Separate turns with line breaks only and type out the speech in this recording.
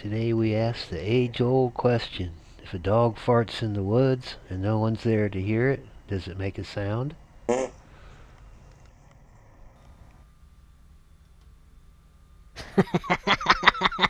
Today we ask the age-old question. If a dog farts in the woods and no one's there to hear it, does it make a sound?